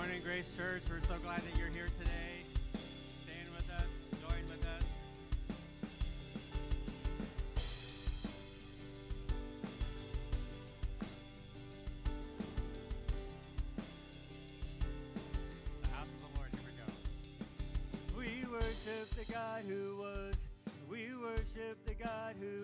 morning, Grace Church. We're so glad that you're here today, staying with us, join with us. The house of the Lord, here we go. We worship the God who was, we worship the God who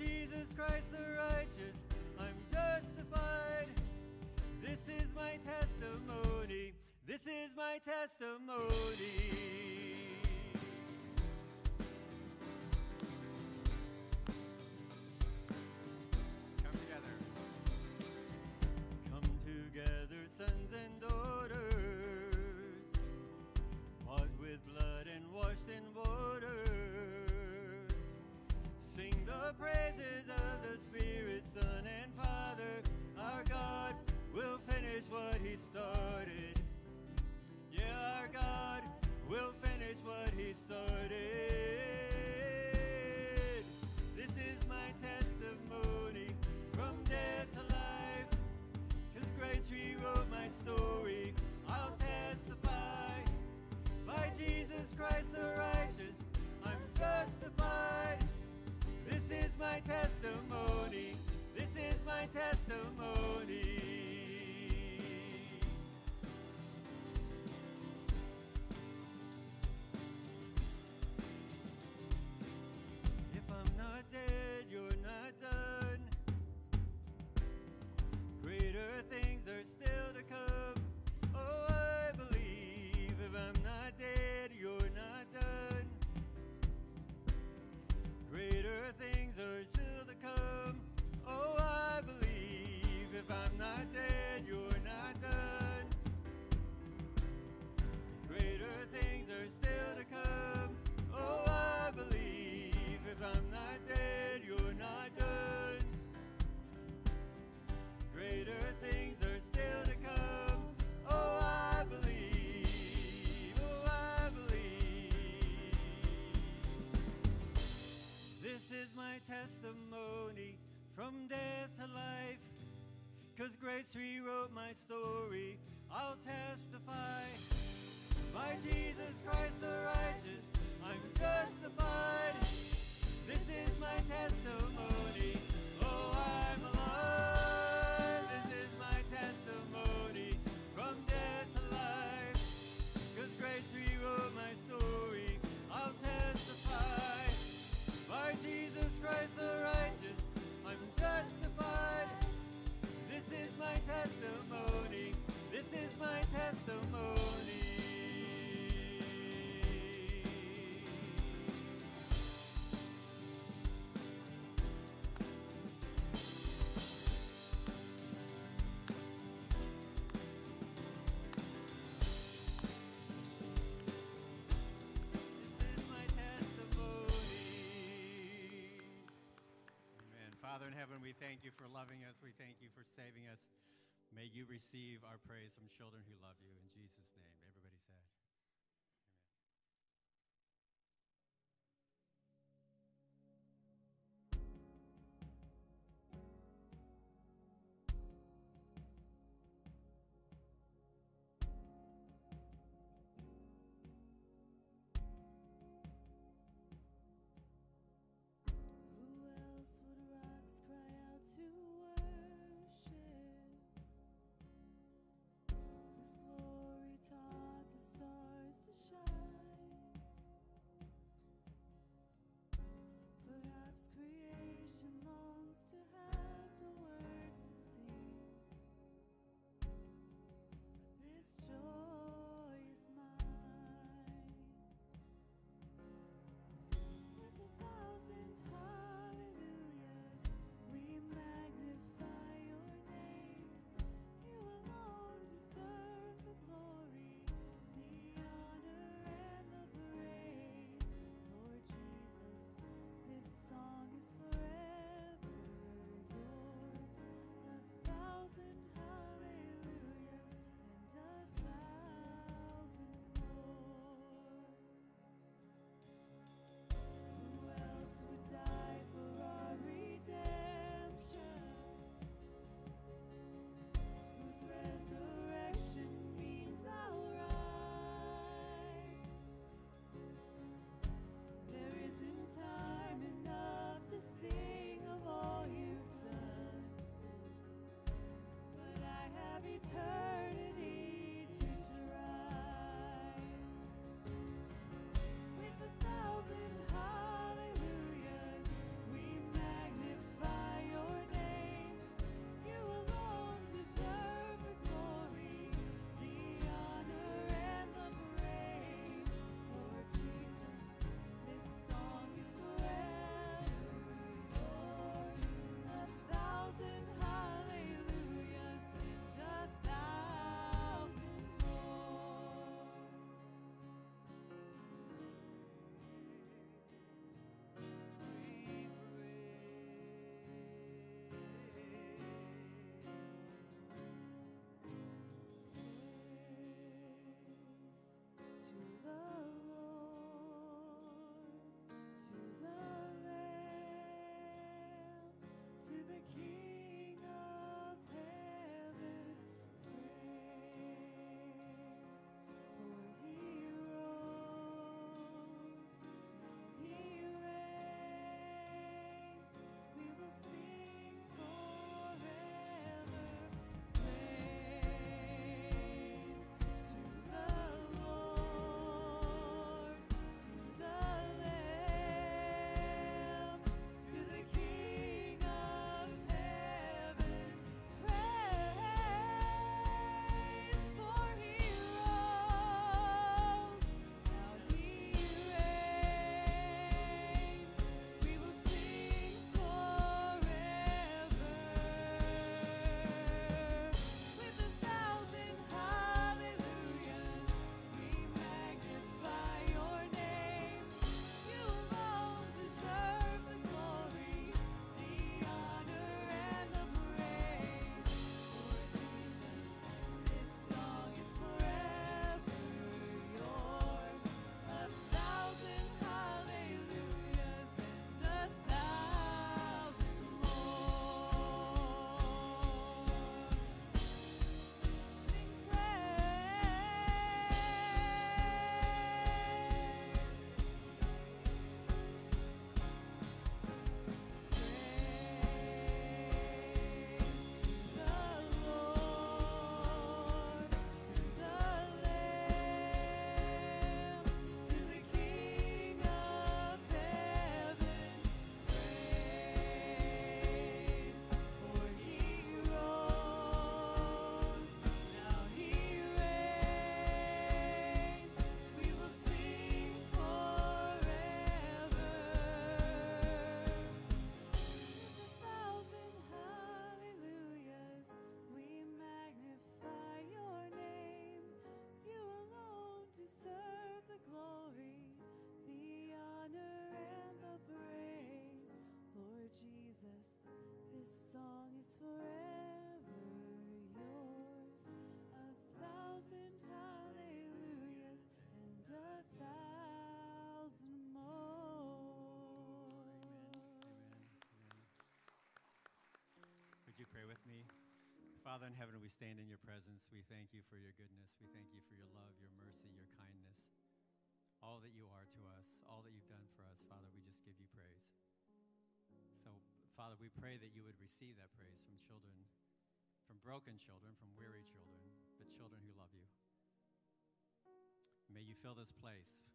Jesus Christ the righteous, I'm justified. This is my testimony. This is my testimony. voice rewrote my story. I'll testify. By Jesus Christ the righteous, I'm justified. This is my testimony. we thank you for loving us. We thank you for saving us. May you receive our praise from children who Father in heaven, we stand in your presence. We thank you for your goodness. We thank you for your love, your mercy, your kindness, all that you are to us, all that you've done for us. Father, we just give you praise. So, Father, we pray that you would receive that praise from children, from broken children, from weary children, but children who love you. May you fill this place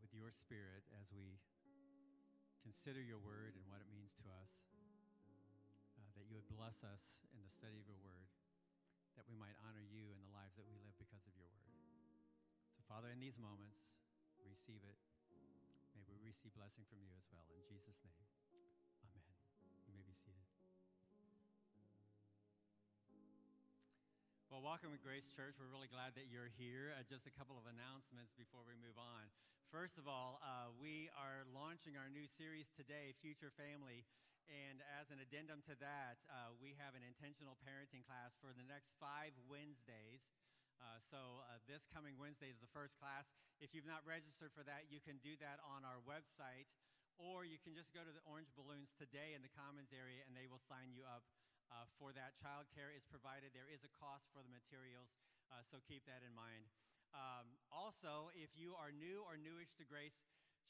with your spirit as we consider your word and what it means to us. Uh, that you would bless us the study of your word, that we might honor you in the lives that we live because of your word. So, Father, in these moments, receive it. May we receive blessing from you as well. In Jesus' name, amen. You may be seated. Well, welcome to Grace Church. We're really glad that you're here. Uh, just a couple of announcements before we move on. First of all, uh, we are launching our new series today, Future Family. And as an addendum to that, uh, we have an intentional parenting class for the next five Wednesdays. Uh, so uh, this coming Wednesday is the first class. If you've not registered for that, you can do that on our website, or you can just go to the Orange Balloons today in the Commons area, and they will sign you up uh, for that. Childcare is provided. There is a cost for the materials, uh, so keep that in mind. Um, also, if you are new or newish to Grace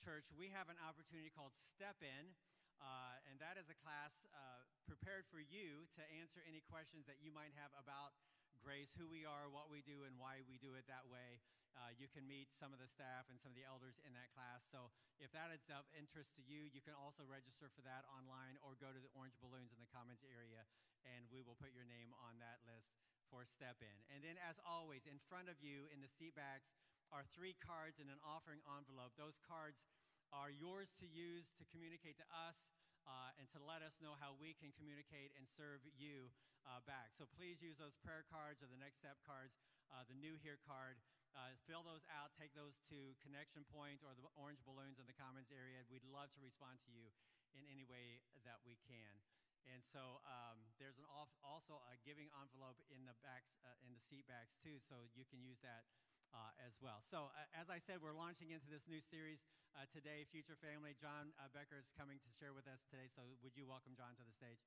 Church, we have an opportunity called Step In. Uh, and that is a class uh, prepared for you to answer any questions that you might have about grace, who we are, what we do, and why we do it that way. Uh, you can meet some of the staff and some of the elders in that class. So if that is of interest to you, you can also register for that online or go to the Orange Balloons in the Commons area, and we will put your name on that list for Step In. And then, as always, in front of you in the seat backs are three cards and an offering envelope. Those cards are yours to use to communicate to us uh, and to let us know how we can communicate and serve you uh, back. So please use those prayer cards or the next step cards, uh, the new here card. Uh, fill those out, take those to Connection Point or the orange balloons in the Commons area. We'd love to respond to you in any way that we can. And so um, there's an off, also a giving envelope in the backs, uh, in the seat backs too, so you can use that uh, as well. So, as I said, we're launching into this new series uh, today, Future Family. John uh, Becker is coming to share with us today. So, would you welcome John to the stage?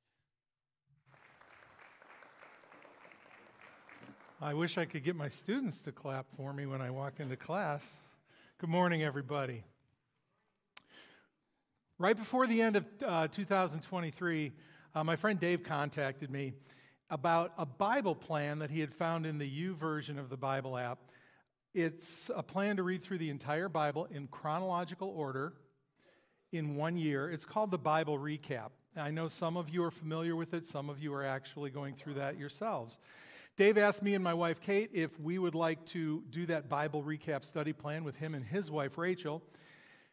I wish I could get my students to clap for me when I walk into class. Good morning, everybody. Right before the end of uh, 2023, uh, my friend Dave contacted me about a Bible plan that he had found in the YouVersion of the Bible app it's a plan to read through the entire Bible in chronological order in one year. It's called the Bible Recap. I know some of you are familiar with it, some of you are actually going through that yourselves. Dave asked me and my wife Kate if we would like to do that Bible recap study plan with him and his wife Rachel.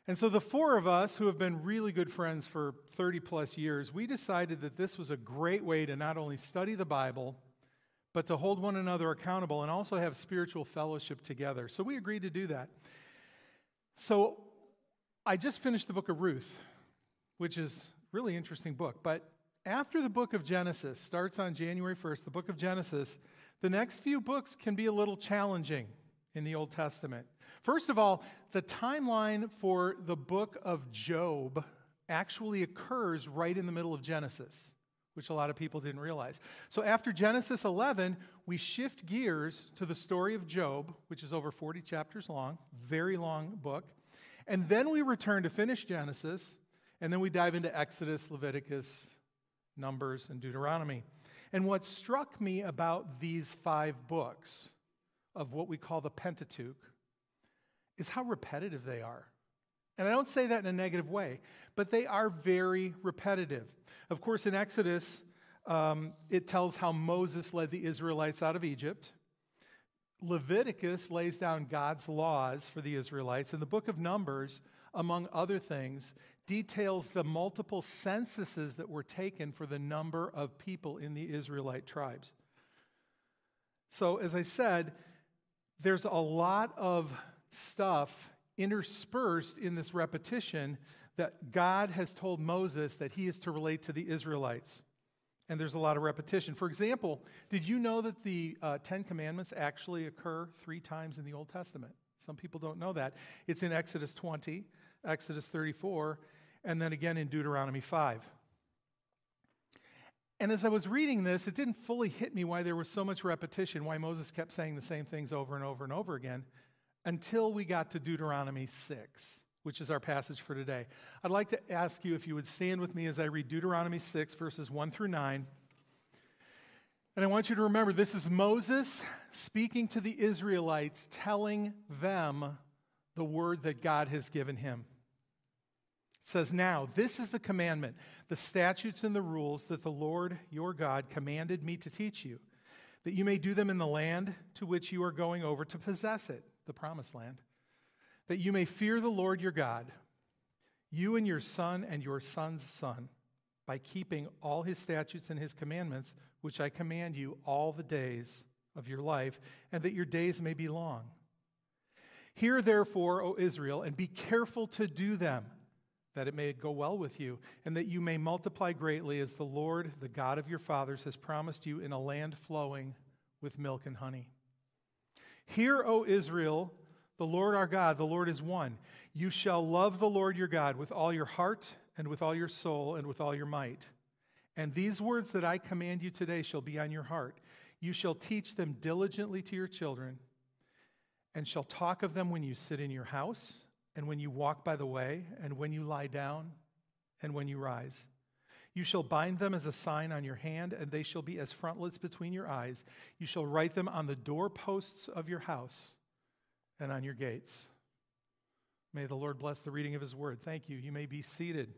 And so the four of us who have been really good friends for 30 plus years, we decided that this was a great way to not only study the Bible, but to hold one another accountable and also have spiritual fellowship together. So we agreed to do that. So I just finished the book of Ruth, which is really interesting book. But after the book of Genesis starts on January 1st, the book of Genesis, the next few books can be a little challenging in the Old Testament. First of all, the timeline for the book of Job actually occurs right in the middle of Genesis which a lot of people didn't realize. So after Genesis 11, we shift gears to the story of Job, which is over 40 chapters long, very long book. And then we return to finish Genesis, and then we dive into Exodus, Leviticus, Numbers, and Deuteronomy. And what struck me about these five books of what we call the Pentateuch is how repetitive they are. And I don't say that in a negative way, but they are very repetitive. Of course, in Exodus, um, it tells how Moses led the Israelites out of Egypt. Leviticus lays down God's laws for the Israelites. And the book of Numbers, among other things, details the multiple censuses that were taken for the number of people in the Israelite tribes. So, as I said, there's a lot of stuff interspersed in this repetition that God has told Moses that he is to relate to the Israelites. And there's a lot of repetition. For example, did you know that the uh, Ten Commandments actually occur three times in the Old Testament? Some people don't know that. It's in Exodus 20, Exodus 34, and then again in Deuteronomy 5. And as I was reading this, it didn't fully hit me why there was so much repetition, why Moses kept saying the same things over and over and over again, until we got to Deuteronomy 6, which is our passage for today. I'd like to ask you if you would stand with me as I read Deuteronomy 6, verses 1 through 9. And I want you to remember this is Moses speaking to the Israelites, telling them the word that God has given him. It says, Now, this is the commandment, the statutes and the rules that the Lord your God commanded me to teach you, that you may do them in the land to which you are going over to possess it, the promised land, that you may fear the Lord your God, you and your son and your son's son, by keeping all his statutes and his commandments, which I command you all the days of your life, and that your days may be long. Hear therefore, O Israel, and be careful to do them that it may go well with you, and that you may multiply greatly as the Lord, the God of your fathers, has promised you in a land flowing with milk and honey. Hear, O Israel, the Lord our God, the Lord is one. You shall love the Lord your God with all your heart, and with all your soul, and with all your might. And these words that I command you today shall be on your heart. You shall teach them diligently to your children, and shall talk of them when you sit in your house and when you walk by the way, and when you lie down, and when you rise. You shall bind them as a sign on your hand, and they shall be as frontlets between your eyes. You shall write them on the doorposts of your house and on your gates. May the Lord bless the reading of his word. Thank you. You may be seated.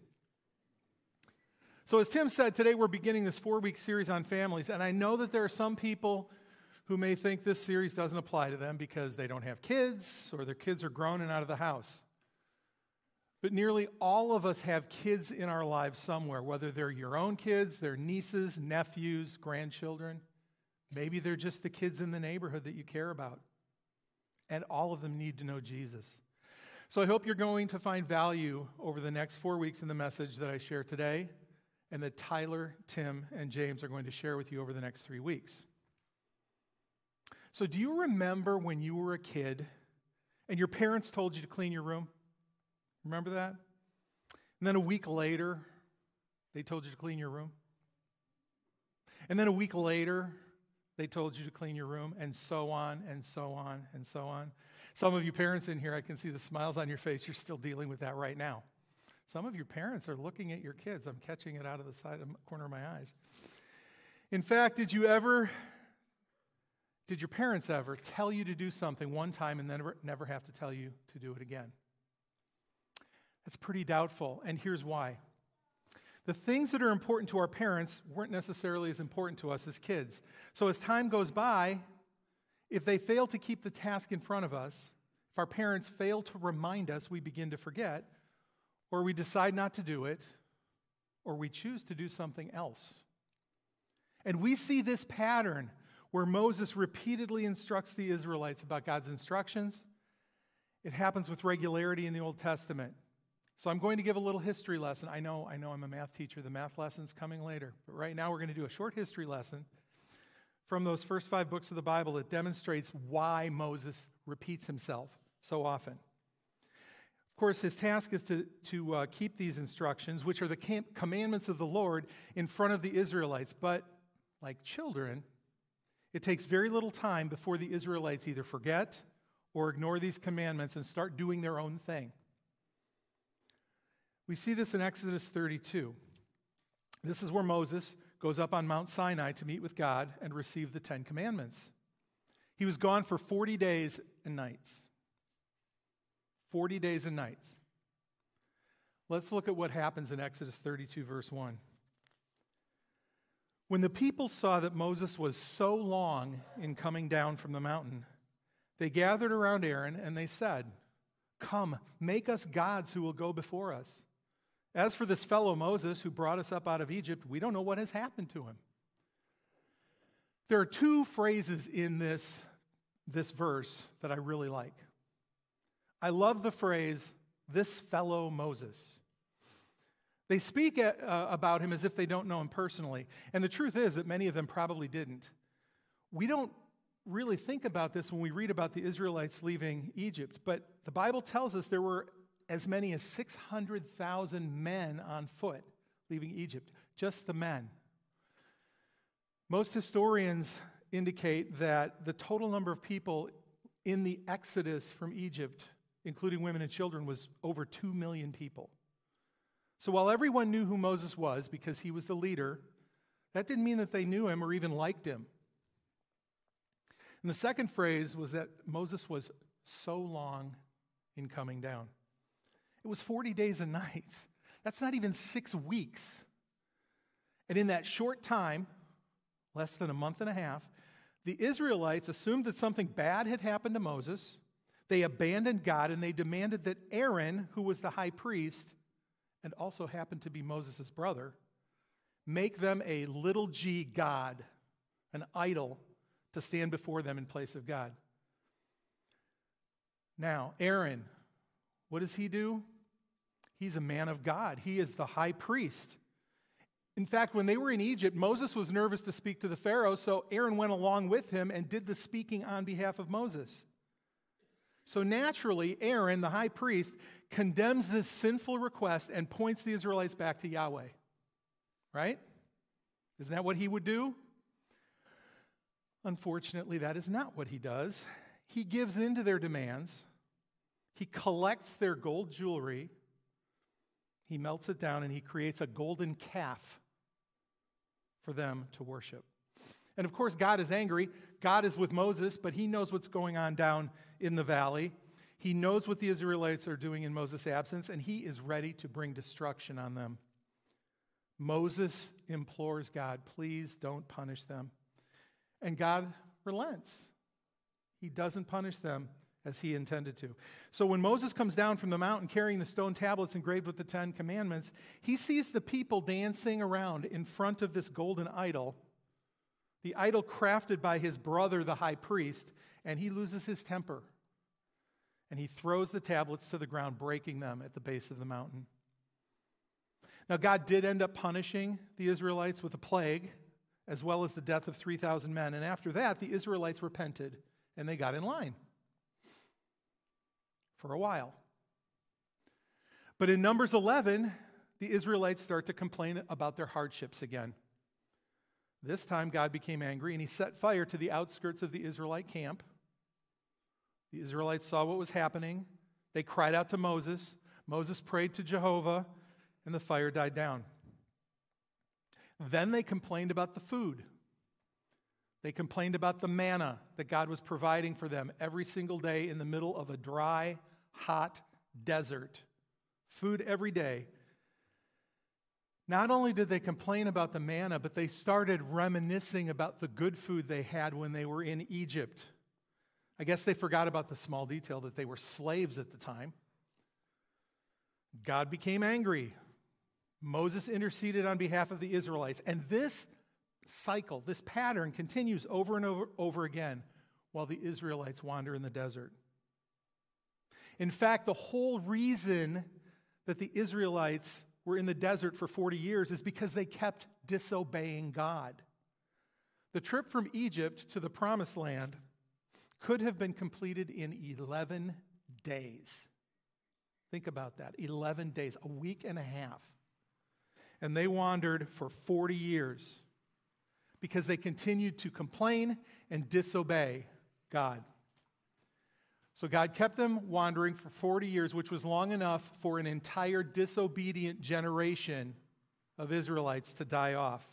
So, as Tim said, today we're beginning this four week series on families, and I know that there are some people who may think this series doesn't apply to them because they don't have kids or their kids are grown and out of the house. But nearly all of us have kids in our lives somewhere, whether they're your own kids, their nieces, nephews, grandchildren. Maybe they're just the kids in the neighborhood that you care about. And all of them need to know Jesus. So I hope you're going to find value over the next four weeks in the message that I share today and that Tyler, Tim, and James are going to share with you over the next three weeks. So, do you remember when you were a kid and your parents told you to clean your room? Remember that? And then a week later, they told you to clean your room. And then a week later, they told you to clean your room, and so on, and so on, and so on. Some of you parents in here, I can see the smiles on your face. You're still dealing with that right now. Some of your parents are looking at your kids. I'm catching it out of the side of the corner of my eyes. In fact, did you ever did your parents ever tell you to do something one time and then never, never have to tell you to do it again? That's pretty doubtful, and here's why. The things that are important to our parents weren't necessarily as important to us as kids. So as time goes by, if they fail to keep the task in front of us, if our parents fail to remind us, we begin to forget, or we decide not to do it, or we choose to do something else. And we see this pattern where Moses repeatedly instructs the Israelites about God's instructions. It happens with regularity in the Old Testament. So I'm going to give a little history lesson. I know, I know I'm a math teacher. The math lesson's coming later. But right now we're going to do a short history lesson from those first five books of the Bible that demonstrates why Moses repeats himself so often. Of course, his task is to, to uh, keep these instructions, which are the commandments of the Lord, in front of the Israelites. But like children, it takes very little time before the Israelites either forget or ignore these commandments and start doing their own thing. We see this in Exodus 32. This is where Moses goes up on Mount Sinai to meet with God and receive the Ten Commandments. He was gone for 40 days and nights. 40 days and nights. Let's look at what happens in Exodus 32, verse 1. When the people saw that Moses was so long in coming down from the mountain, they gathered around Aaron and they said, Come, make us gods who will go before us. As for this fellow Moses who brought us up out of Egypt, we don't know what has happened to him. There are two phrases in this, this verse that I really like. I love the phrase, this fellow Moses. They speak at, uh, about him as if they don't know him personally. And the truth is that many of them probably didn't. We don't really think about this when we read about the Israelites leaving Egypt, but the Bible tells us there were as many as 600,000 men on foot leaving Egypt, just the men. Most historians indicate that the total number of people in the exodus from Egypt, including women and children, was over 2 million people. So while everyone knew who Moses was because he was the leader, that didn't mean that they knew him or even liked him. And the second phrase was that Moses was so long in coming down. It was 40 days and nights. That's not even six weeks. And in that short time, less than a month and a half, the Israelites assumed that something bad had happened to Moses. They abandoned God and they demanded that Aaron, who was the high priest and also happened to be Moses' brother, make them a little g God, an idol, to stand before them in place of God. Now, Aaron, what does he do? He's a man of God, he is the high priest. In fact, when they were in Egypt, Moses was nervous to speak to the Pharaoh, so Aaron went along with him and did the speaking on behalf of Moses. So naturally, Aaron, the high priest, condemns this sinful request and points the Israelites back to Yahweh. Right? Isn't that what he would do? Unfortunately, that is not what he does. He gives in to their demands, he collects their gold jewelry, he melts it down, and he creates a golden calf for them to worship. And of course, God is angry. God is with Moses, but he knows what's going on down in the valley. He knows what the Israelites are doing in Moses' absence, and he is ready to bring destruction on them. Moses implores God, please don't punish them. And God relents. He doesn't punish them as he intended to. So when Moses comes down from the mountain carrying the stone tablets engraved with the Ten Commandments, he sees the people dancing around in front of this golden idol, the idol crafted by his brother, the high priest, and he loses his temper. And he throws the tablets to the ground, breaking them at the base of the mountain. Now, God did end up punishing the Israelites with a plague, as well as the death of 3,000 men. And after that, the Israelites repented and they got in line for a while. But in Numbers 11, the Israelites start to complain about their hardships again. This time, God became angry and he set fire to the outskirts of the Israelite camp. The Israelites saw what was happening. They cried out to Moses. Moses prayed to Jehovah, and the fire died down. Then they complained about the food. They complained about the manna that God was providing for them every single day in the middle of a dry, hot desert. Food every day. Not only did they complain about the manna, but they started reminiscing about the good food they had when they were in Egypt. I guess they forgot about the small detail that they were slaves at the time. God became angry. Moses interceded on behalf of the Israelites. And this cycle, this pattern continues over and over, over again while the Israelites wander in the desert. In fact, the whole reason that the Israelites were in the desert for 40 years is because they kept disobeying God. The trip from Egypt to the promised land could have been completed in 11 days. Think about that 11 days, a week and a half. And they wandered for 40 years because they continued to complain and disobey God. So God kept them wandering for 40 years, which was long enough for an entire disobedient generation of Israelites to die off.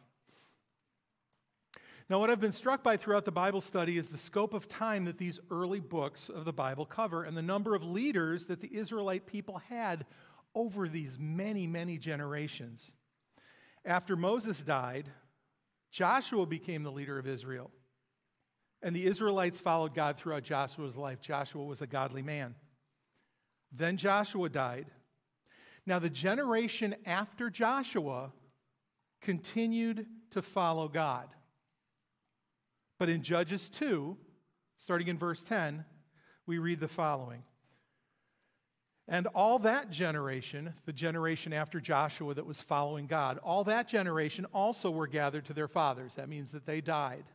Now, what I've been struck by throughout the Bible study is the scope of time that these early books of the Bible cover and the number of leaders that the Israelite people had over these many, many generations. After Moses died, Joshua became the leader of Israel. And the Israelites followed God throughout Joshua's life. Joshua was a godly man. Then Joshua died. Now, the generation after Joshua continued to follow God. But in Judges 2, starting in verse 10, we read the following And all that generation, the generation after Joshua that was following God, all that generation also were gathered to their fathers. That means that they died.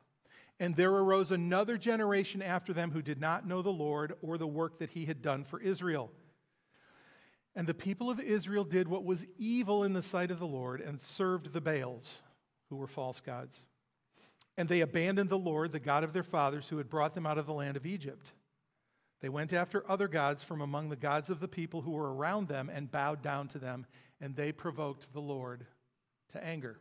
And there arose another generation after them who did not know the Lord or the work that he had done for Israel. And the people of Israel did what was evil in the sight of the Lord and served the Baals, who were false gods. And they abandoned the Lord, the God of their fathers, who had brought them out of the land of Egypt. They went after other gods from among the gods of the people who were around them and bowed down to them, and they provoked the Lord to anger.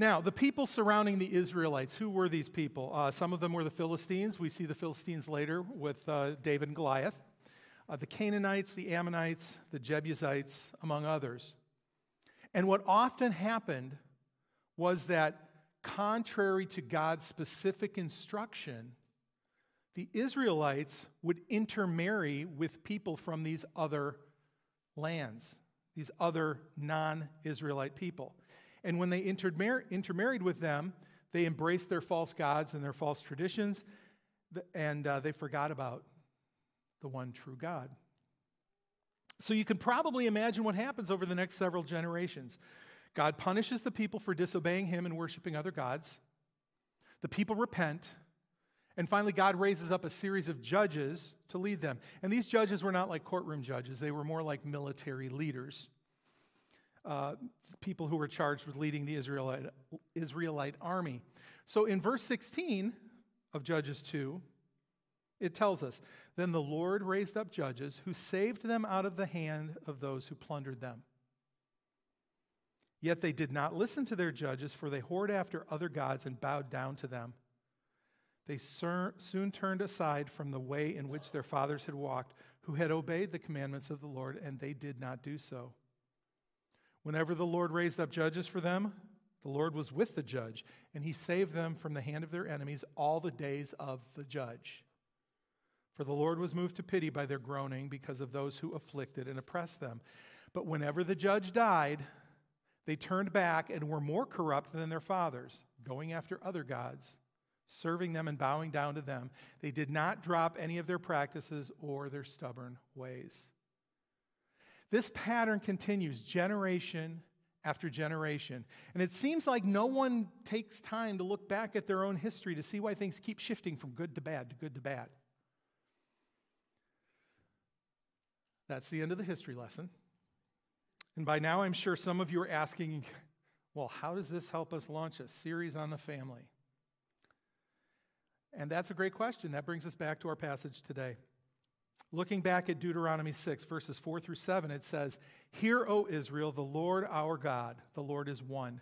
Now, the people surrounding the Israelites, who were these people? Uh, some of them were the Philistines. We see the Philistines later with uh, David and Goliath. Uh, the Canaanites, the Ammonites, the Jebusites, among others. And what often happened was that, contrary to God's specific instruction, the Israelites would intermarry with people from these other lands, these other non Israelite people. And when they intermar- intermarried with them, they embraced their false gods and their false traditions, and uh, they forgot about the one true God. So you can probably imagine what happens over the next several generations. God punishes the people for disobeying him and worshiping other gods. The people repent. And finally, God raises up a series of judges to lead them. And these judges were not like courtroom judges, they were more like military leaders uh, people who were charged with leading the Israelite, Israelite army. So in verse 16 of Judges 2, it tells us Then the Lord raised up judges who saved them out of the hand of those who plundered them. Yet they did not listen to their judges, for they whored after other gods and bowed down to them. They soon turned aside from the way in which their fathers had walked, who had obeyed the commandments of the Lord, and they did not do so. Whenever the Lord raised up judges for them, the Lord was with the judge, and he saved them from the hand of their enemies all the days of the judge. For the Lord was moved to pity by their groaning because of those who afflicted and oppressed them. But whenever the judge died, they turned back and were more corrupt than their fathers, going after other gods, serving them and bowing down to them. They did not drop any of their practices or their stubborn ways. This pattern continues generation after generation. And it seems like no one takes time to look back at their own history to see why things keep shifting from good to bad to good to bad. That's the end of the history lesson. And by now, I'm sure some of you are asking, well, how does this help us launch a series on the family? And that's a great question. That brings us back to our passage today. Looking back at Deuteronomy 6, verses 4 through 7, it says, Hear, O Israel, the Lord our God, the Lord is one.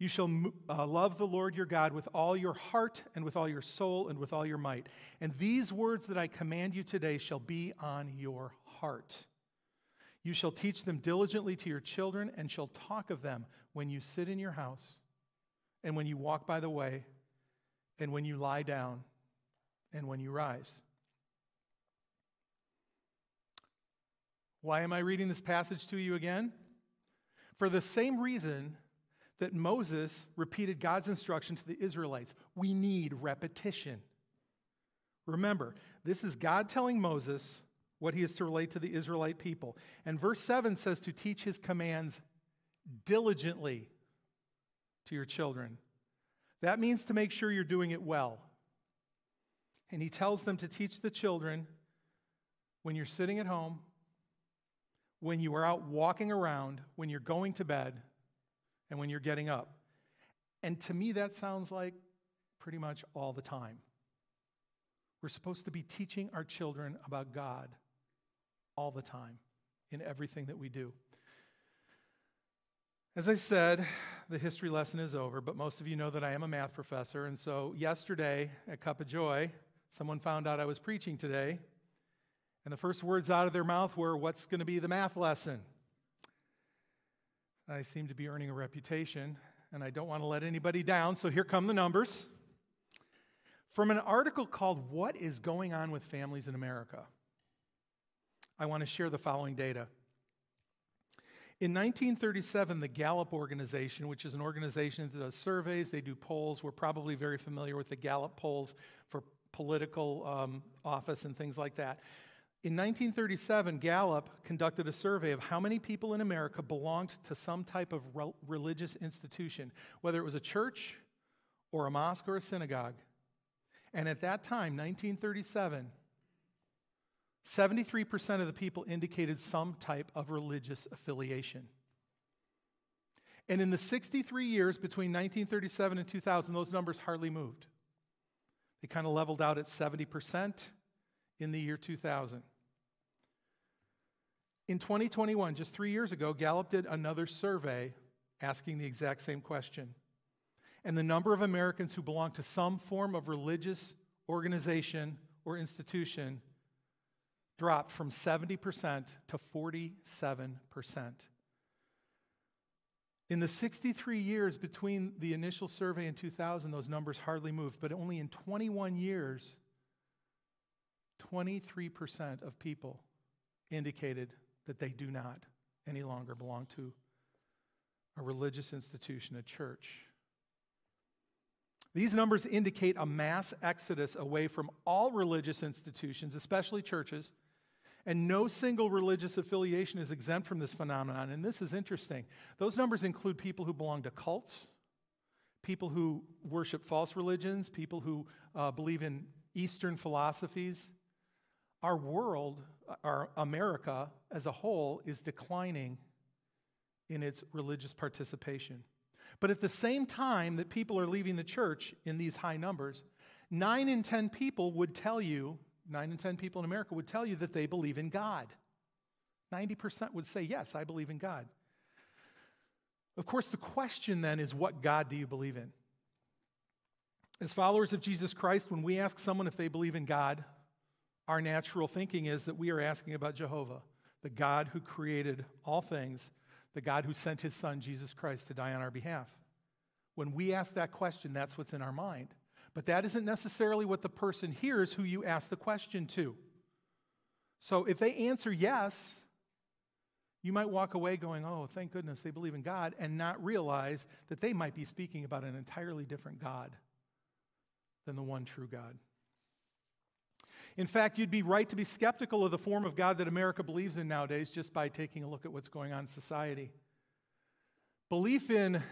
You shall uh, love the Lord your God with all your heart and with all your soul and with all your might. And these words that I command you today shall be on your heart. You shall teach them diligently to your children and shall talk of them when you sit in your house and when you walk by the way and when you lie down and when you rise. Why am I reading this passage to you again? For the same reason that Moses repeated God's instruction to the Israelites we need repetition. Remember, this is God telling Moses what he is to relate to the Israelite people. And verse 7 says to teach his commands diligently to your children. That means to make sure you're doing it well. And he tells them to teach the children when you're sitting at home, when you are out walking around, when you're going to bed, and when you're getting up. And to me, that sounds like pretty much all the time. We're supposed to be teaching our children about God all the time in everything that we do. As I said, the history lesson is over, but most of you know that I am a math professor. And so yesterday at Cup of Joy, someone found out I was preaching today. And the first words out of their mouth were, What's going to be the math lesson? I seem to be earning a reputation, and I don't want to let anybody down, so here come the numbers. From an article called What is Going On with Families in America, I want to share the following data. In 1937, the Gallup organization, which is an organization that does surveys, they do polls. We're probably very familiar with the Gallup polls for political um, office and things like that. In 1937, Gallup conducted a survey of how many people in America belonged to some type of re- religious institution, whether it was a church or a mosque or a synagogue. And at that time, 1937, 73% of the people indicated some type of religious affiliation. And in the 63 years between 1937 and 2000, those numbers hardly moved. They kind of leveled out at 70% in the year 2000. In 2021, just three years ago, Gallup did another survey asking the exact same question. And the number of Americans who belong to some form of religious organization or institution dropped from 70% to 47%. In the 63 years between the initial survey in 2000, those numbers hardly moved, but only in 21 years, 23% of people indicated that they do not any longer belong to a religious institution, a church. These numbers indicate a mass exodus away from all religious institutions, especially churches, and no single religious affiliation is exempt from this phenomenon. And this is interesting. Those numbers include people who belong to cults, people who worship false religions, people who uh, believe in Eastern philosophies. Our world, our America as a whole, is declining in its religious participation. But at the same time that people are leaving the church in these high numbers, nine in 10 people would tell you nine in 10 people in America would tell you that they believe in God. 90% would say, Yes, I believe in God. Of course, the question then is, What God do you believe in? As followers of Jesus Christ, when we ask someone if they believe in God, our natural thinking is that we are asking about Jehovah, the God who created all things, the God who sent his son, Jesus Christ, to die on our behalf. When we ask that question, that's what's in our mind. But that isn't necessarily what the person hears who you ask the question to. So if they answer yes, you might walk away going, Oh, thank goodness they believe in God, and not realize that they might be speaking about an entirely different God than the one true God. In fact, you'd be right to be skeptical of the form of God that America believes in nowadays just by taking a look at what's going on in society. Belief in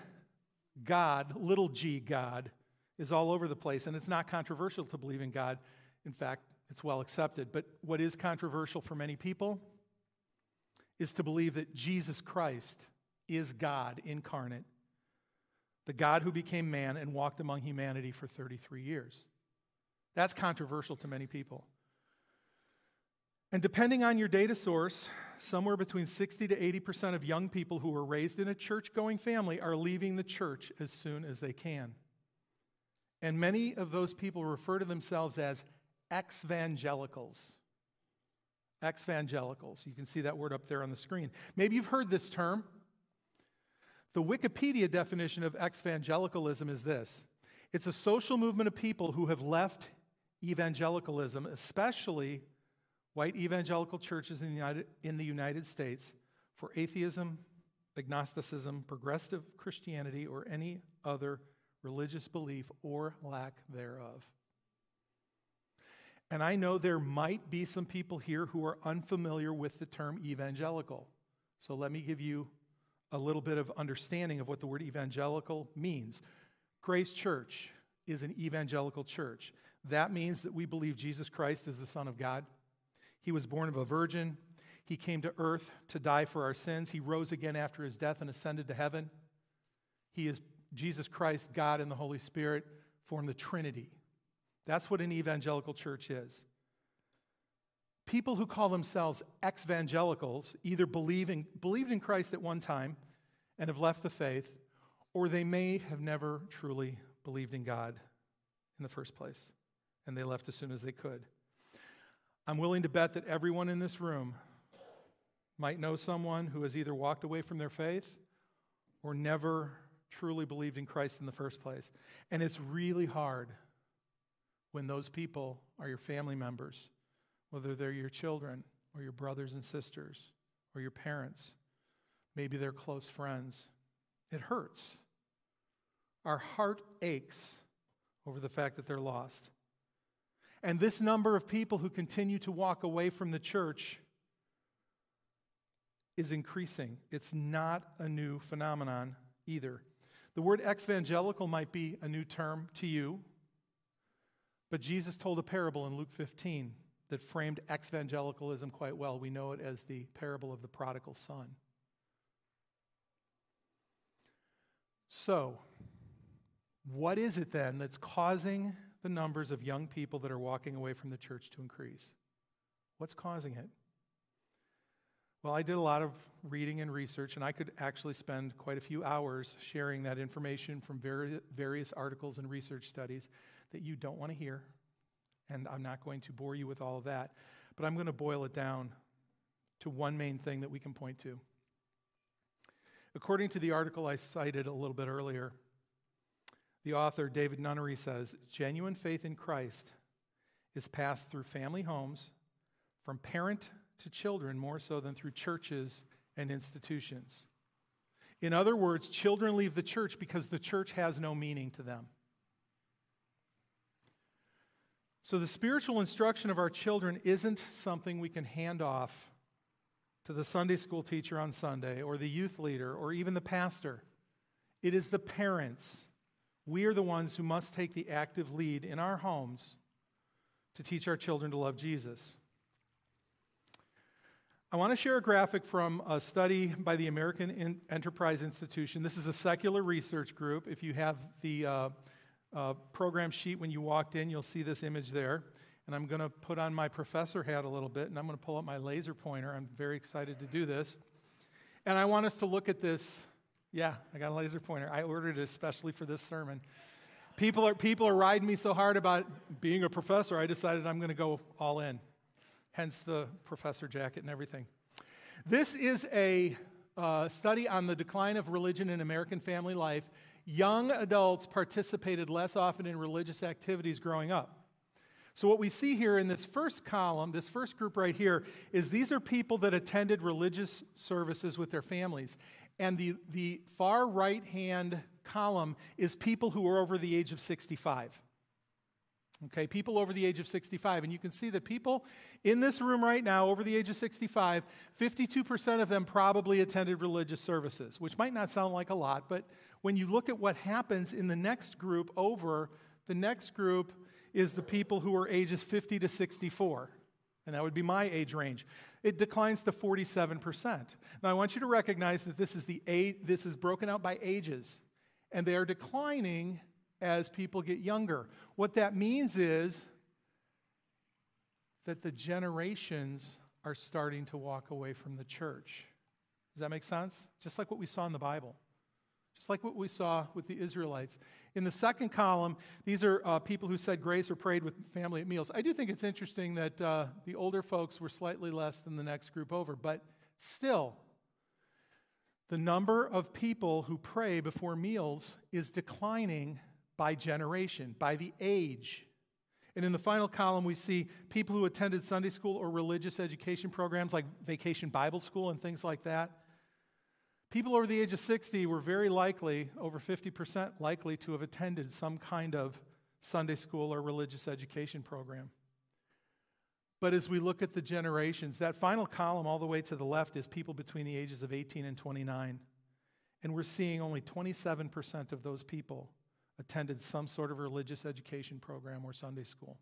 God, little g God, is all over the place, and it's not controversial to believe in God. In fact, it's well accepted. But what is controversial for many people is to believe that Jesus Christ is God incarnate, the God who became man and walked among humanity for 33 years. That's controversial to many people. And depending on your data source, somewhere between 60 to 80% of young people who were raised in a church going family are leaving the church as soon as they can. And many of those people refer to themselves as ex-evangelicals. Ex-evangelicals. You can see that word up there on the screen. Maybe you've heard this term. The Wikipedia definition of ex-evangelicalism is this. It's a social movement of people who have left evangelicalism, especially white evangelical churches in the United, in the United States, for atheism, agnosticism, progressive Christianity, or any other religious belief or lack thereof. And I know there might be some people here who are unfamiliar with the term evangelical. So let me give you a little bit of understanding of what the word evangelical means. Grace Church is an evangelical church. That means that we believe Jesus Christ is the Son of God. He was born of a virgin. He came to earth to die for our sins. He rose again after his death and ascended to heaven. He is Jesus Christ, God, and the Holy Spirit form the Trinity. That's what an evangelical church is. People who call themselves evangelicals either believe in, believed in Christ at one time and have left the faith, or they may have never truly believed in God in the first place, and they left as soon as they could. I'm willing to bet that everyone in this room might know someone who has either walked away from their faith or never truly believed in Christ in the first place. And it's really hard when those people are your family members, whether they're your children or your brothers and sisters or your parents, maybe they're close friends. It hurts. Our heart aches over the fact that they're lost. And this number of people who continue to walk away from the church is increasing. It's not a new phenomenon either. The word evangelical might be a new term to you, but Jesus told a parable in Luke 15 that framed evangelicalism quite well. We know it as the parable of the prodigal son. So, what is it then that's causing the numbers of young people that are walking away from the church to increase? What's causing it? Well, I did a lot of reading and research, and I could actually spend quite a few hours sharing that information from various articles and research studies that you don't want to hear. And I'm not going to bore you with all of that, but I'm going to boil it down to one main thing that we can point to. According to the article I cited a little bit earlier, the author, David Nunnery, says genuine faith in Christ is passed through family homes, from parent to children, more so than through churches and institutions. In other words, children leave the church because the church has no meaning to them. So, the spiritual instruction of our children isn't something we can hand off to the Sunday school teacher on Sunday, or the youth leader, or even the pastor. It is the parents. We are the ones who must take the active lead in our homes to teach our children to love Jesus. I want to share a graphic from a study by the American Enterprise Institution. This is a secular research group. If you have the uh, uh, program sheet when you walked in, you'll see this image there. And I'm going to put on my professor hat a little bit, and I'm going to pull up my laser pointer. I'm very excited to do this. And I want us to look at this. Yeah, I got a laser pointer. I ordered it especially for this sermon. People are, people are riding me so hard about being a professor, I decided I'm going to go all in hence the professor jacket and everything. This is a uh, study on the decline of religion in American family life. Young adults participated less often in religious activities growing up. So, what we see here in this first column, this first group right here, is these are people that attended religious services with their families. And the, the far right hand column is people who are over the age of 65. Okay, people over the age of 65. And you can see that people in this room right now, over the age of 65, 52% of them probably attended religious services, which might not sound like a lot, but when you look at what happens in the next group over, the next group is the people who are ages 50 to 64. And that would be my age range. It declines to 47%. Now, I want you to recognize that this is, the eight, this is broken out by ages, and they are declining as people get younger. What that means is that the generations are starting to walk away from the church. Does that make sense? Just like what we saw in the Bible. Just like what we saw with the Israelites. In the second column, these are uh, people who said grace or prayed with family at meals. I do think it's interesting that uh, the older folks were slightly less than the next group over, but still, the number of people who pray before meals is declining by generation, by the age. And in the final column, we see people who attended Sunday school or religious education programs like Vacation Bible School and things like that. People over the age of 60 were very likely, over 50% likely, to have attended some kind of Sunday school or religious education program. But as we look at the generations, that final column all the way to the left is people between the ages of 18 and 29. And we're seeing only 27% of those people attended some sort of religious education program or Sunday school.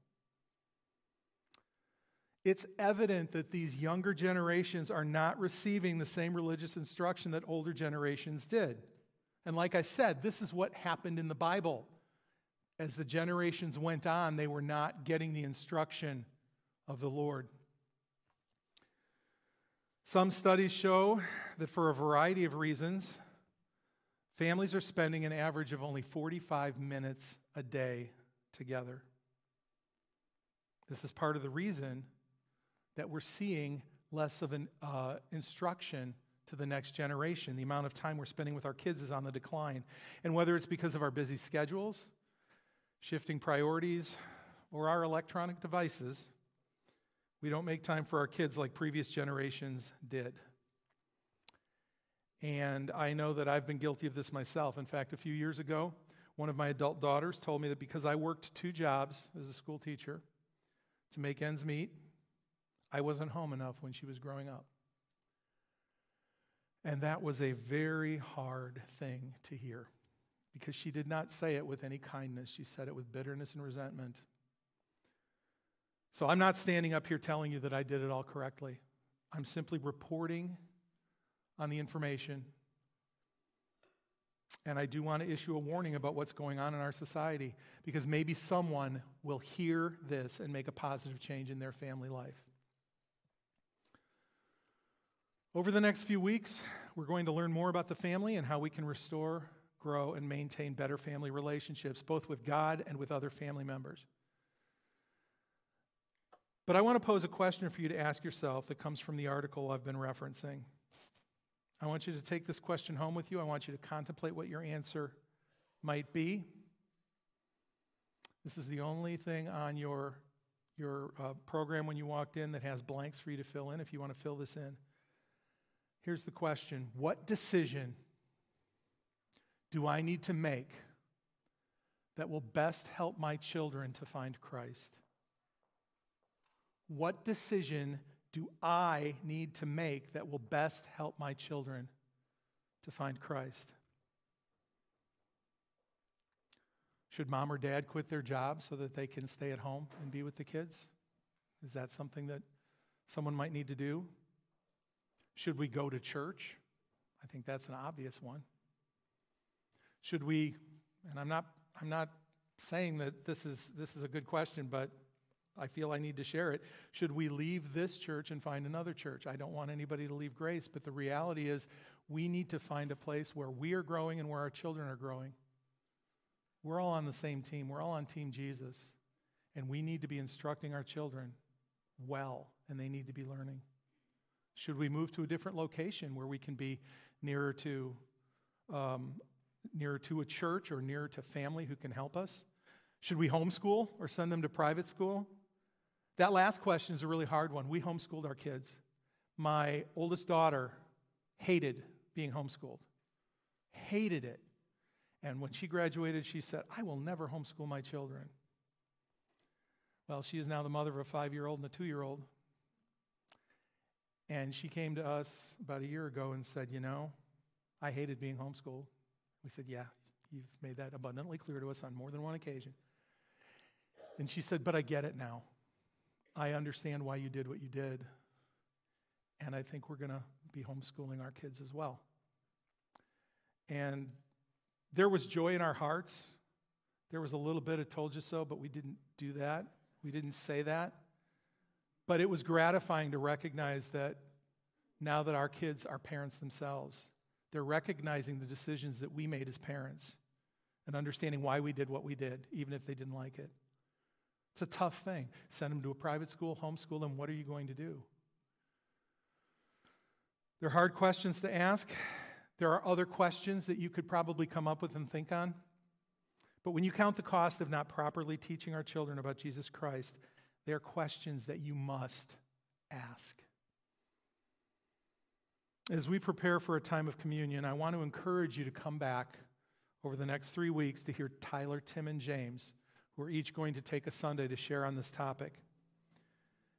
It's evident that these younger generations are not receiving the same religious instruction that older generations did. And like I said, this is what happened in the Bible. As the generations went on, they were not getting the instruction of the Lord. Some studies show that for a variety of reasons, Families are spending an average of only 45 minutes a day together. This is part of the reason that we're seeing less of an uh, instruction to the next generation. The amount of time we're spending with our kids is on the decline. And whether it's because of our busy schedules, shifting priorities, or our electronic devices, we don't make time for our kids like previous generations did. And I know that I've been guilty of this myself. In fact, a few years ago, one of my adult daughters told me that because I worked two jobs as a school teacher to make ends meet, I wasn't home enough when she was growing up. And that was a very hard thing to hear because she did not say it with any kindness. She said it with bitterness and resentment. So I'm not standing up here telling you that I did it all correctly. I'm simply reporting on the information And I do want to issue a warning about what's going on in our society because maybe someone will hear this and make a positive change in their family life. Over the next few weeks, we're going to learn more about the family and how we can restore, grow, and maintain better family relationships, both with God and with other family members. But I want to pose a question for you to ask yourself that comes from the article I've been referencing. I want you to take this question home with you. I want you to contemplate what your answer might be. This is the only thing on your, your uh, program when you walked in that has blanks for you to fill in if you want to fill this in. Here's the question What decision do I need to make that will best help my children to find Christ? What decision do I need to make that will best help my children to find Christ? Should mom or dad quit their job so that they can stay at home and be with the kids? Is that something that someone might need to do? Should we go to church? I think that's an obvious one. Should we, and I'm not, I'm not saying that this is, this is a good question, but I feel I need to share it. Should we leave this church and find another church? I don't want anybody to leave grace, but the reality is we need to find a place where we are growing and where our children are growing. We're all on the same team, we're all on Team Jesus, and we need to be instructing our children well, and they need to be learning. Should we move to a different location where we can be nearer to, um, nearer to a church or nearer to family who can help us? Should we homeschool or send them to private school? That last question is a really hard one. We homeschooled our kids. My oldest daughter hated being homeschooled, hated it. And when she graduated, she said, I will never homeschool my children. Well, she is now the mother of a five year old and a two year old. And she came to us about a year ago and said, You know, I hated being homeschooled. We said, Yeah, you've made that abundantly clear to us on more than one occasion. And she said, But I get it now. I understand why you did what you did. And I think we're going to be homeschooling our kids as well. And there was joy in our hearts. There was a little bit of told you so, but we didn't do that. We didn't say that. But it was gratifying to recognize that now that our kids are parents themselves, they're recognizing the decisions that we made as parents and understanding why we did what we did, even if they didn't like it. It's a tough thing. Send them to a private school, homeschool them. What are you going to do? They're hard questions to ask. There are other questions that you could probably come up with and think on. But when you count the cost of not properly teaching our children about Jesus Christ, they are questions that you must ask. As we prepare for a time of communion, I want to encourage you to come back over the next three weeks to hear Tyler, Tim, and James who are each going to take a Sunday to share on this topic.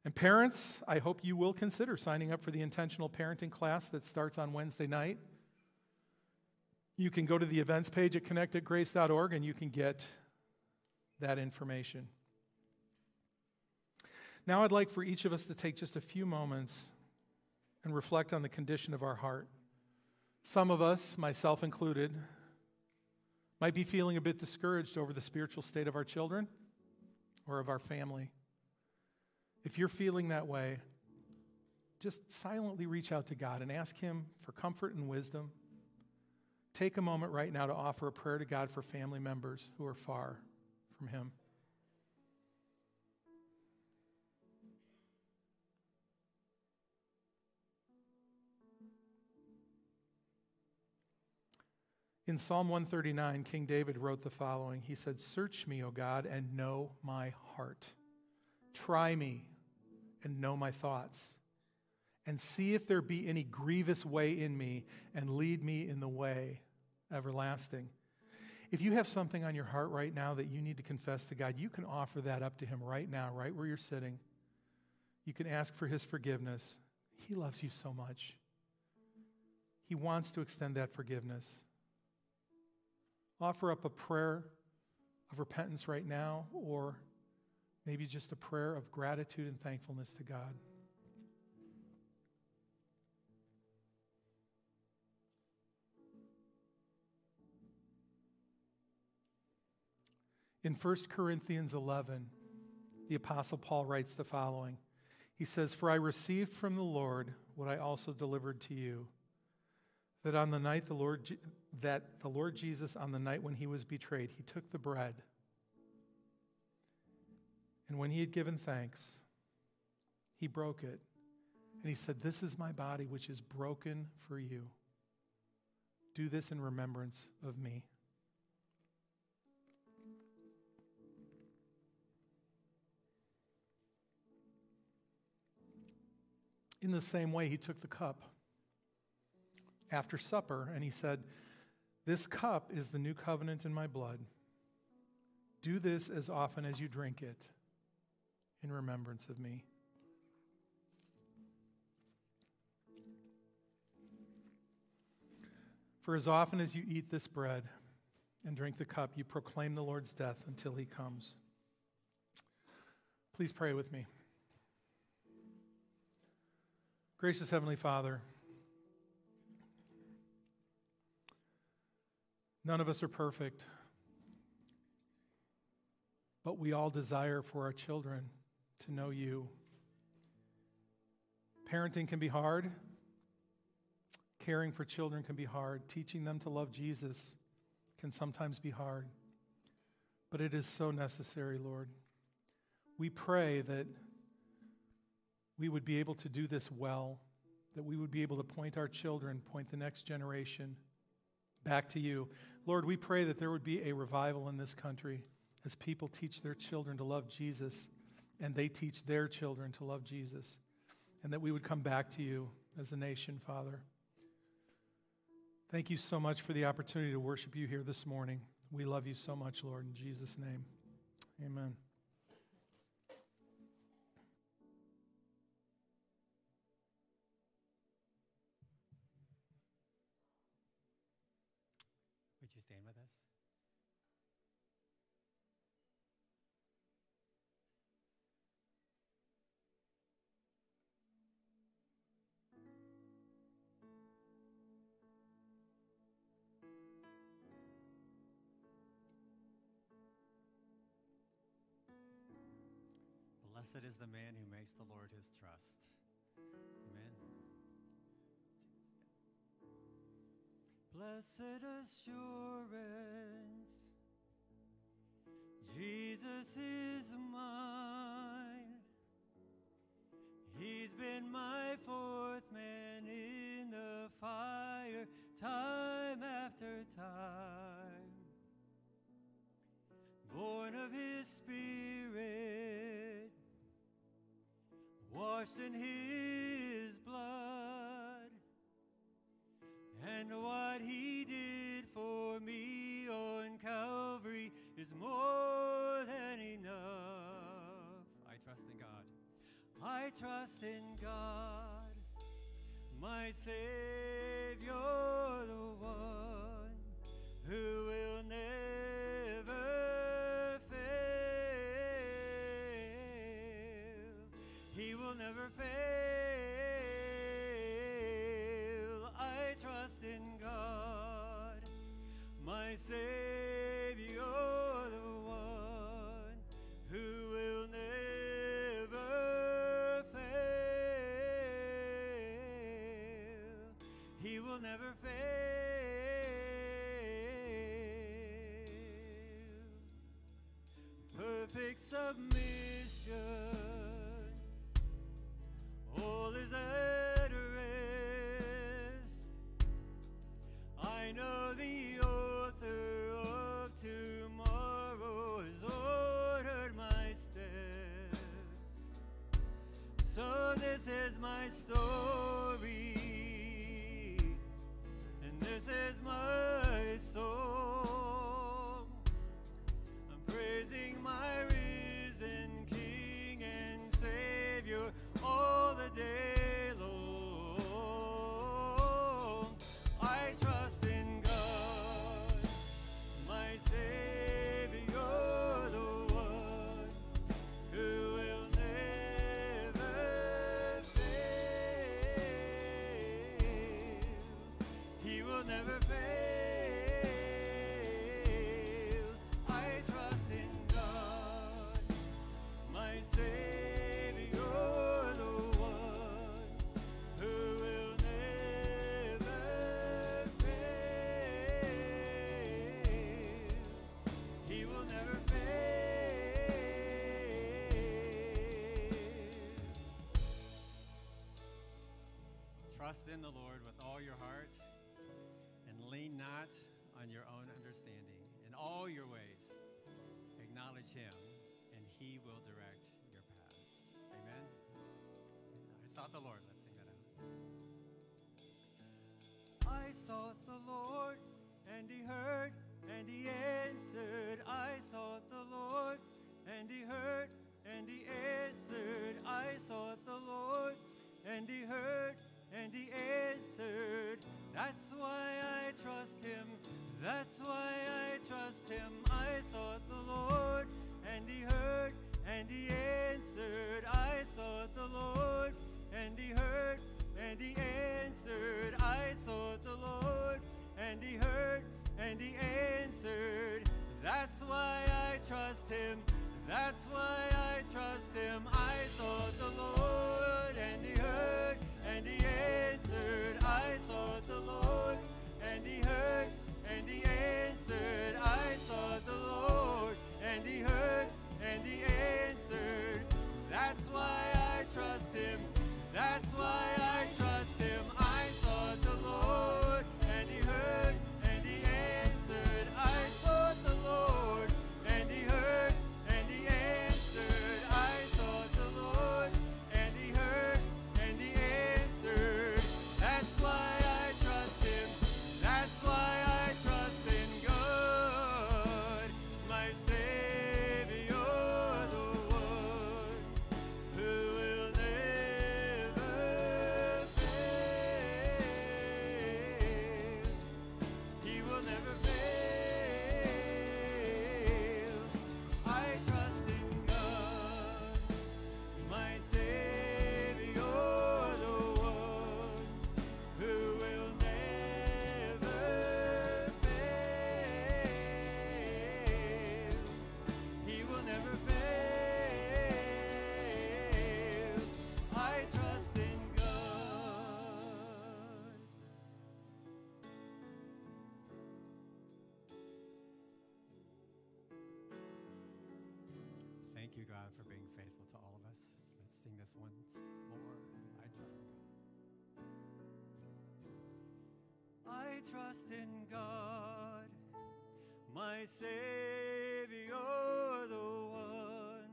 And parents, I hope you will consider signing up for the intentional parenting class that starts on Wednesday night. You can go to the events page at connectatgrace.org and you can get that information. Now, I'd like for each of us to take just a few moments and reflect on the condition of our heart. Some of us, myself included, might be feeling a bit discouraged over the spiritual state of our children or of our family. If you're feeling that way, just silently reach out to God and ask Him for comfort and wisdom. Take a moment right now to offer a prayer to God for family members who are far from Him. In Psalm 139, King David wrote the following He said, Search me, O God, and know my heart. Try me and know my thoughts. And see if there be any grievous way in me, and lead me in the way everlasting. If you have something on your heart right now that you need to confess to God, you can offer that up to Him right now, right where you're sitting. You can ask for His forgiveness. He loves you so much. He wants to extend that forgiveness offer up a prayer of repentance right now, or maybe just a prayer of gratitude and thankfulness to God. In 1 Corinthians 11, the Apostle Paul writes the following He says, For I received from the Lord what I also delivered to you that on the night the Lord, that the Lord Jesus, on the night when he was betrayed, he took the bread. And when he had given thanks, he broke it. And he said, This is my body, which is broken for you. Do this in remembrance of me. In the same way, he took the cup after supper and he said, This cup is the new covenant in my blood. Do this as often as you drink it in remembrance of me. For as often as you eat this bread and drink the cup, you proclaim the Lord's death until he comes. Please pray with me. Gracious Heavenly Father, none of us are perfect, but we all desire for our children to know you. Parenting can be hard. Caring for children can be hard. Teaching them to love Jesus can sometimes be hard. But it is so necessary, Lord. We pray that we would be able to do this well, that we would be able to point our children, point the next generation back to you. Lord, we pray that there would be a revival in this country as people teach their children to love Jesus and they teach their children to love Jesus, and that we would come back to you as a nation, Father. Thank you so much for the opportunity to worship you here this morning. We love you so much, Lord, in Jesus' name. Amen. Is the man who makes the Lord his trust. Amen. Blessed assurance, Jesus is trust in God, my Savior, the one who will never fail. He will never fail. I trust in God, my Savior, never fail. never fail. I trust in God, my Savior, the one who will never fail. He will never fail. Trust in the Lord. Him, and He will direct your paths. Amen. I sought the Lord. Let's sing that out. I sought the Lord, and He heard, and He answered. I sought the Lord, and He heard, and He answered. I sought the Lord, and He heard, and He answered. That's why I trust Him. That's why I trust Him. I sought the Lord, and He heard, and He answered. I sought the Lord, and He heard, and He answered. I sought the Lord, and He heard, and He answered. That's why I trust Him. That's why I trust Him. I sought the Lord, and He heard, and He answered. I sought the Lord, and He heard, and He answered. I sought the Lord, and He heard, and He answered. That's why I trust Him. That's why once more. I trust in God. I trust in God, my Savior, the one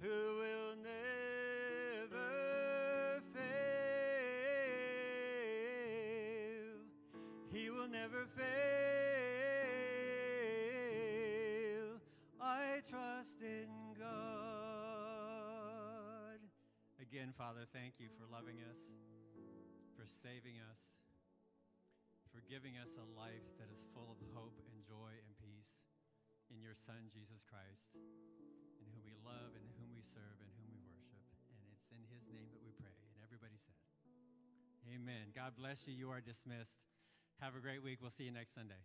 who will never fail. He will never fail. Again, Father, thank you for loving us, for saving us, for giving us a life that is full of hope and joy and peace in your Son, Jesus Christ, in whom we love and whom we serve and whom we worship. And it's in his name that we pray. And everybody said, Amen. God bless you. You are dismissed. Have a great week. We'll see you next Sunday.